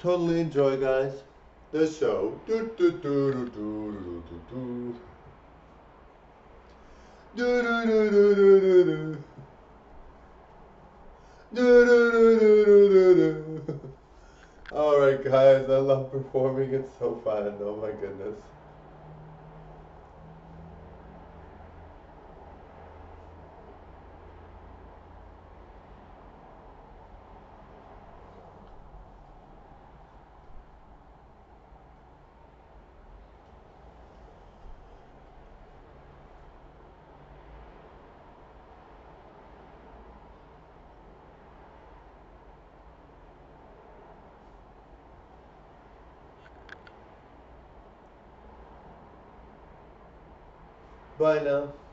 totally enjoy, guys, the show. Do, do, do, do, do, do, do, do. Do, do, do, do, do, do, do. Do, do, do, do, do, do. All right, guys, I love performing. It's so fun. Oh my goodness. Bye now. Um,